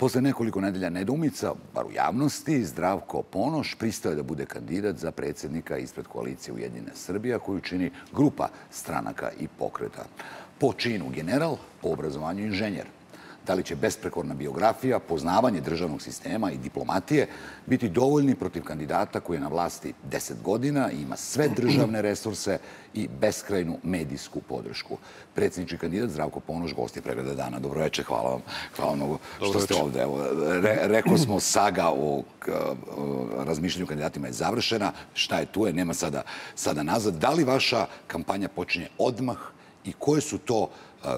Posle nekoliko nedelja nedumica, bar u javnosti, Zdravko Ponoš pristaje da bude kandidat za predsjednika ispred koalicije Ujedinjena Srbija, koju čini grupa stranaka i pokreta. Po činu general, po obrazovanju inženjer da li će besprekorna biografija, poznavanje državnog sistema i diplomatije biti dovoljni protiv kandidata koji je na vlasti 10 godina ima sve državne resurse i beskrajnu medijsku podršku. Predsjednički kandidat Zdravko Ponoš, gost je pregleda dana. Dobroveče, hvala vam. Hvala mnogo što ste ovde. Evo, re, rekao smo saga o, o razmišljanju kandidatima je završena. Šta je tu je, nema sada, sada nazad. Da li vaša kampanja počinje odmah i koje su to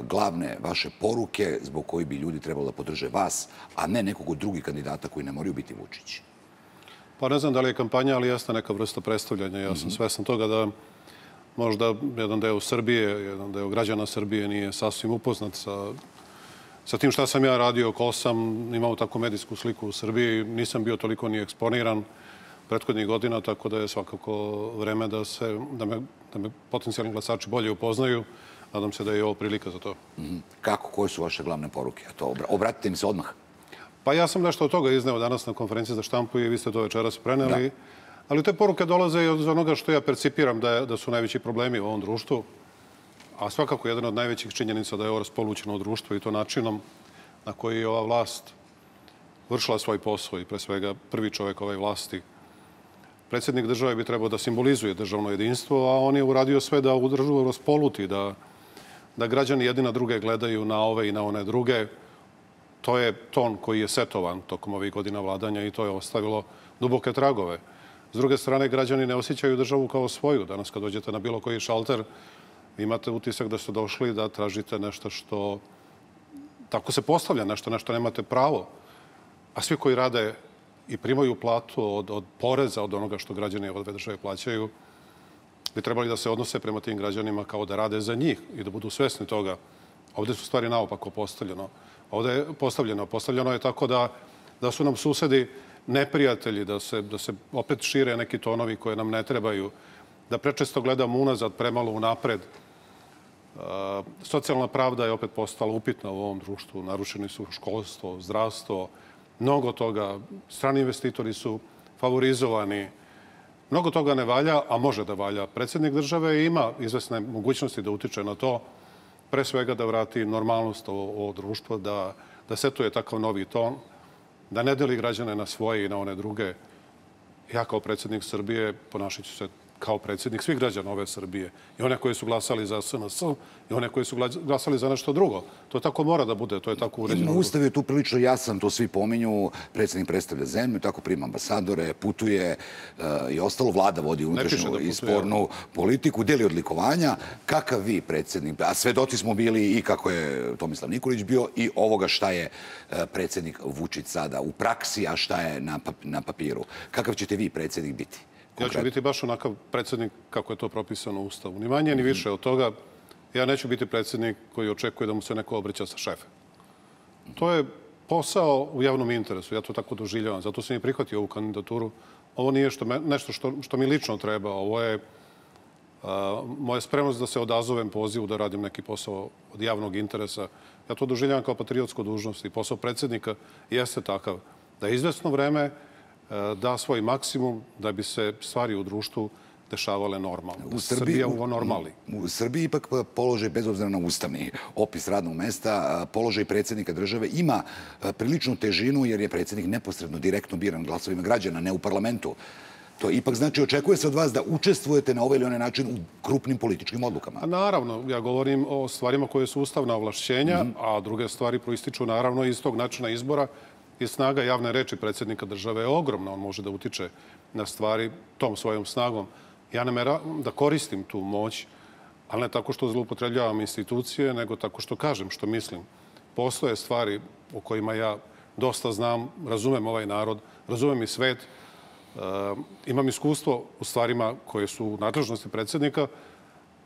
glavne vaše poruke zbog koji bi ljudi trebalo da podrže vas, a ne nekog od drugih kandidata koji ne moraju biti Vučić? Pa ne znam da li je kampanja, ali jeste neka vrsta predstavljanja. Ja sam mhm. svesan toga da možda jedan deo Srbije, jedan deo građana Srbije nije sasvim upoznat sa, sa tim šta sam ja radio, ko sam imao tako medijsku sliku u Srbiji. Nisam bio toliko ni eksponiran prethodnih godina, tako da je svakako vreme da, se, da, me, da me potencijalni glasači bolje upoznaju. Nadam se da je ovo prilika za to. Mhm. Kako? Koje su vaše glavne poruke? To obratite mi se odmah. Pa ja sam nešto od toga izneo danas na konferenciji za štampu i vi ste to večeras preneli. Da. Ali te poruke dolaze i od onoga što ja percipiram da, je, da su najveći problemi u ovom društvu. A svakako jedan od najvećih činjenica da je ovo raspolućeno društvo i to načinom na koji je ova vlast vršila svoj posao i pre svega prvi čovek ove vlasti. Predsednik države bi trebao da simbolizuje državno jedinstvo, a on je uradio sve da u državu raspoluti, da da građani jedina druge gledaju na ove i na one druge. To je ton koji je setovan tokom ovih godina vladanja i to je ostavilo duboke tragove. S druge strane, građani ne osjećaju državu kao svoju. Danas kad dođete na bilo koji šalter, imate utisak da ste došli da tražite nešto što tako se postavlja, nešto na što nemate pravo. A svi koji rade i primaju platu od, od poreza, od onoga što građani ove države plaćaju, bi trebali da se odnose prema tim građanima kao da rade za njih i da budu svesni toga. Ovde su stvari naopako postavljeno. Ovde je postavljeno. Postavljeno je tako da, da su nam susedi neprijatelji, da se, da se opet šire neki tonovi koje nam ne trebaju, da prečesto gledamo unazad, premalo unapred. E, socijalna pravda je opet postala upitna u ovom društvu. Narušeni su školstvo, zdravstvo, mnogo toga. Strani investitori su favorizovani. Mnogo toga ne valja, a može da valja. Predsednik države ima izvesne mogućnosti da utiče na to, pre svega da vrati normalnost ovo, društvo, da, da setuje takav novi ton, da ne deli građane na svoje i na one druge. Ja kao predsednik Srbije ponašat ću se kao predsjednik svih građana ove Srbije. I one koji su glasali za SNS i one koji su glasali za nešto drugo. To tako mora da bude, to je tako uređeno. Ustav je tu prilično jasan, to svi pominju. Predsjednik predstavlja zemlju, tako prima ambasadore, putuje uh, i ostalo. Vlada vodi unutrašnju da i spornu politiku, deli odlikovanja. Kakav vi predsjednik, a svedoci smo bili i kako je Tomislav Nikolić bio i ovoga šta je uh, predsjednik Vučić sada u praksi, a šta je na papiru. Kakav ćete vi predsjednik biti? Ja ću biti baš onakav predsednik kako je to propisano u Ustavu. Ni manje, ni više od toga. Ja neću biti predsednik koji očekuje da mu se neko obraća sa šefe. To je posao u javnom interesu. Ja to tako doživljavam. Zato sam i prihvatio ovu kandidaturu. Ovo nije što me, nešto što, što mi lično treba. Ovo je a, moja spremnost da se odazovem pozivu da radim neki posao od javnog interesa. Ja to doživljavam kao patriotsko dužnost i posao predsednika jeste takav da izvesno vreme da svoj maksimum da bi se stvari u društvu dešavale normalno. U Srbiji, Srbija u normali. U, u Srbiji ipak položaj, bez obzira na ustavni opis radnog mesta, položaj predsjednika države ima priličnu težinu jer je predsjednik neposredno, direktno biran glasovima građana, ne u parlamentu. To ipak znači očekuje se od vas da učestvujete na ovaj ili onaj način u krupnim političkim odlukama. A naravno, ja govorim o stvarima koje su ustavna ovlašćenja, mm -hmm. a druge stvari proističu naravno iz tog načina izbora i snaga javne reči predsjednika države je ogromna. On može da utiče na stvari tom svojom snagom. Ja namera da koristim tu moć, ali ne tako što zloupotrebljavam institucije, nego tako što kažem što mislim. Postoje stvari o kojima ja dosta znam, razumem ovaj narod, razumem i svet, e, imam iskustvo u stvarima koje su u nadležnosti predsjednika,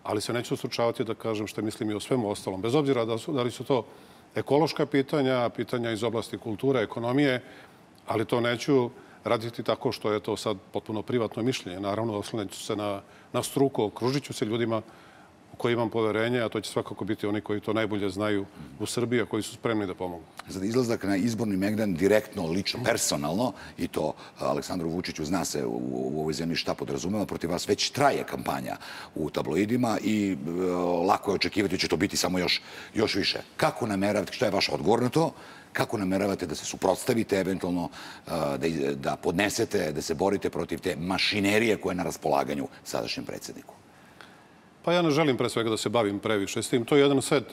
ali se neću slučavati da kažem što mislim i o svemu ostalom. Bez obzira da, su, da li su to ekološka pitanja, pitanja iz oblasti kulture, ekonomije, ali to neću raditi tako što je to sad potpuno privatno mišljenje. Naravno, oslanit ću se na, na struku, okružit ću se ljudima koji imam poverenje, a to će svakako biti oni koji to najbolje znaju u Srbiji, a koji su spremni da pomogu. Sad, izlazak na izborni megdan direktno, lično, personalno, i to Aleksandru Vučiću zna se u, u ovoj zemlji šta podrazumeva, protiv vas već traje kampanja u tabloidima i e, lako je očekivati da će to biti samo još, još više. Kako nameravate, šta je vaš odgovor na to? Kako nameravate da se suprotstavite, eventualno da, da podnesete, da se borite protiv te mašinerije koje je na raspolaganju sadašnjem predsedniku? Pa ja ne želim pre svega da se bavim previše s tim. To je jedan set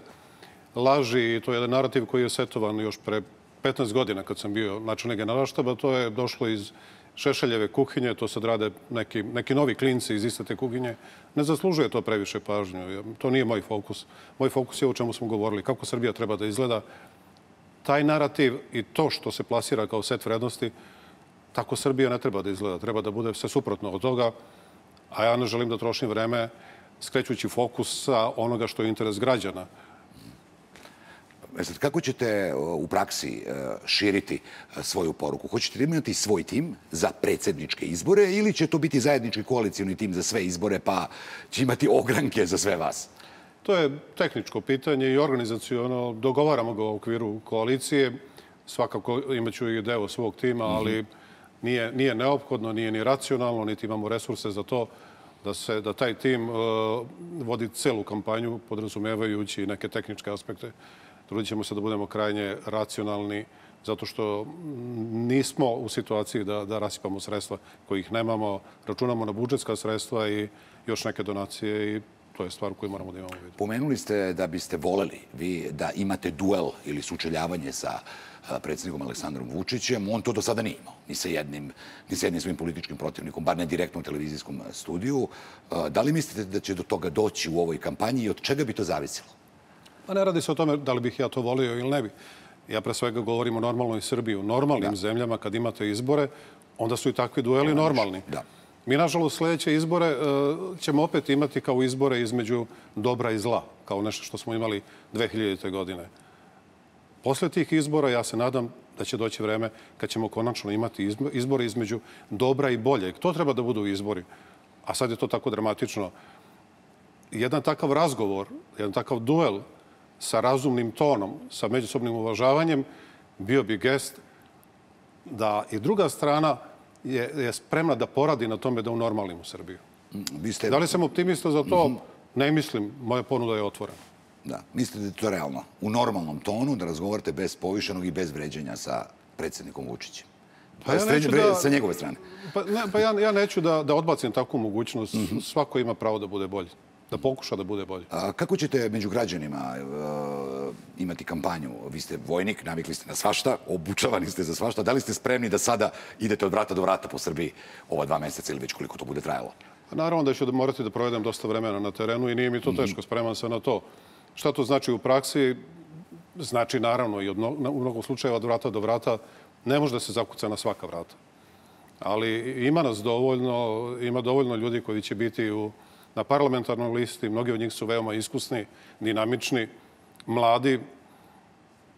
laži i to je jedan narativ koji je setovan još pre 15 godina kad sam bio načelnik generalštaba. To je došlo iz Šešeljeve kuhinje, to sad rade neki, neki novi klinci iz iste te kuhinje. Ne zaslužuje to previše pažnju. To nije moj fokus. Moj fokus je o čemu smo govorili. Kako Srbija treba da izgleda, taj narativ i to što se plasira kao set vrednosti, tako Srbija ne treba da izgleda. Treba da bude sve suprotno od toga, a ja ne želim da trošim vreme skrećući fokus sa onoga što je interes građana. E sad, kako ćete u praksi e, širiti e, svoju poruku? Hoćete li imati svoj tim za predsedničke izbore ili će to biti zajednički koalicijni tim za sve izbore pa će imati ogranke za sve vas? To je tehničko pitanje i organizacijono. Dogovaramo ga u okviru koalicije. Svakako imaću i deo svog tima, ali nije, nije neophodno, nije ni racionalno, niti imamo resurse za to da, se, da taj tim uh, vodi celu kampanju, podrazumevajući neke tehničke aspekte. Trudit ćemo se da budemo krajnje racionalni, zato što nismo u situaciji da, da rasipamo sredstva kojih nemamo. Računamo na budžetska sredstva i još neke donacije i to je stvar koju moramo da imamo u vidu. Pomenuli ste da biste voleli vi da imate duel ili sučeljavanje sa predsednikom Aleksandrom Vučićem. On to do sada nije imao, ni sa jednim, ni sa jednim svojim političkim protivnikom, bar ne direktno u televizijskom studiju. Da li mislite da će do toga doći u ovoj kampanji i od čega bi to zavisilo? Pa ne radi se o tome da li bih ja to volio ili ne bi. Ja pre svega govorim o normalnoj Srbiji, u normalnim da. zemljama kad imate izbore, onda su i takvi dueli normalni. Da. Mi, nažalost, sledeće izbore e, ćemo opet imati kao izbore između dobra i zla, kao nešto što smo imali 2000. godine. Posle tih izbora ja se nadam da će doći vreme kad ćemo konačno imati izbore između dobra i bolje. To treba da budu izbori. A sad je to tako dramatično. Jedan takav razgovor, jedan takav duel sa razumnim tonom, sa međusobnim uvažavanjem, bio bi gest da i druga strana je, je spremna da poradi na tome da unormalimo Srbiju. Vi ste... Da li sam optimista za to? Mm -hmm. Ne mislim. Moja ponuda je otvorena. Da. Mislite da je to realno? U normalnom tonu da razgovarate bez povišenog i bez vređenja sa predsednikom Vučićem? Pa ja neću da... Sa njegove strane. Pa, ne, pa ja, ja neću da, da odbacim takvu mogućnost. Mm -hmm. Svako ima pravo da bude bolji da pokuša da bude bolji. A, kako ćete među građanima uh, imati kampanju? Vi ste vojnik, navikli ste na svašta, obučavani ste za svašta. Da li ste spremni da sada idete od vrata do vrata po Srbiji ova dva meseca ili već koliko to bude trajalo? Pa naravno da ću da morati da provedem dosta vremena na terenu i nije mi to -hmm. teško, spreman sam na to. Šta to znači u praksi? Znači, naravno, i u mnogo slučajeva od vrata do vrata ne može da se zakuca na svaka vrata. Ali ima nas dovoljno, ima dovoljno ljudi koji će biti u, na parlamentarnoj listi. Mnogi od njih su veoma iskusni, dinamični, mladi.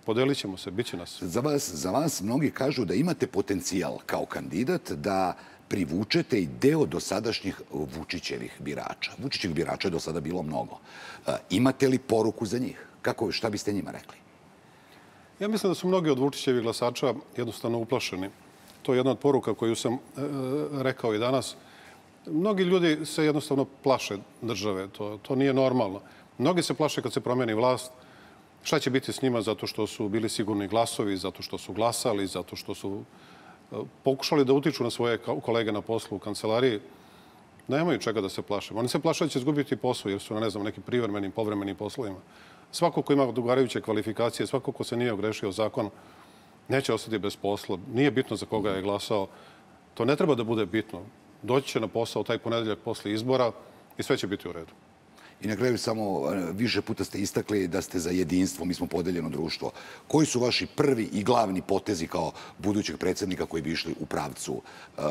Podelit ćemo se, bit će nas. Za vas, za vas mnogi kažu da imate potencijal kao kandidat da privučete i deo dosadašnjih Vučićevih birača. Vučićevih birača je do sada bilo mnogo. E, imate li poruku za njih? Kako, šta biste njima rekli? Ja mislim da su mnogi od Vučićevih glasača jednostavno uplašeni. To je jedna od poruka koju sam e, rekao i danas. Mnogi ljudi se jednostavno plaše države. To, to nije normalno. Mnogi se plaše kad se promeni vlast. Šta će biti s njima zato što su bili sigurni glasovi, zato što su glasali, zato što su pokušali da utiču na svoje kolege na poslu u kancelariji, nemaju čega da se plaše. Oni se plaše da će izgubiti posao jer su na, ne znam, nekim privremenim, povremenim poslovima. Svako ko ima odgovarajuće kvalifikacije, svako ko se nije ogrešio zakon, neće ostati bez posla. Nije bitno za koga je glasao. To ne treba da bude bitno. Doći će na posao taj ponedeljak posle izbora i sve će biti u redu. I na kraju samo e, više puta ste istakli da ste za jedinstvo, mi smo podeljeno društvo. Koji su vaši prvi i glavni potezi kao budućeg predsednika koji bi išli u pravcu uh,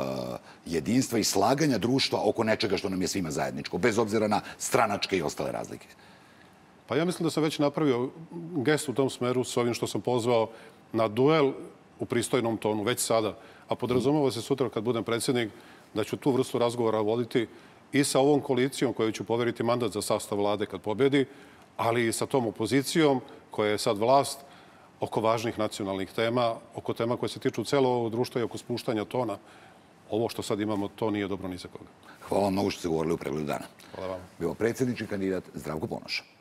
jedinstva i slaganja društva oko nečega što nam je svima zajedničko, bez obzira na stranačke i ostale razlike? Pa ja mislim da sam već napravio gest u tom smeru s ovim što sam pozvao na duel u pristojnom tonu, već sada. A podrazumava se sutra kad budem predsednik da ću tu vrstu razgovora voditi i sa ovom koalicijom koju ću poveriti mandat za sastav vlade kad pobedi, ali i sa tom opozicijom koja je sad vlast oko važnih nacionalnih tema, oko tema koje se tiču celo ovog društva i oko spuštanja tona. Ovo što sad imamo, to nije dobro ni za koga. Hvala mnogo što ste govorili u pregledu dana. Hvala vam. Bio predsjednički kandidat Zdravko Ponoš.